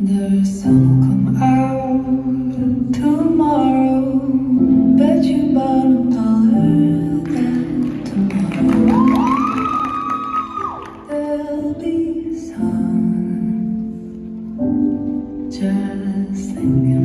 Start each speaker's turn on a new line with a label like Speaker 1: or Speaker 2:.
Speaker 1: The sun come out tomorrow Bet you bottom dollar that tomorrow There'll be sun Just thinking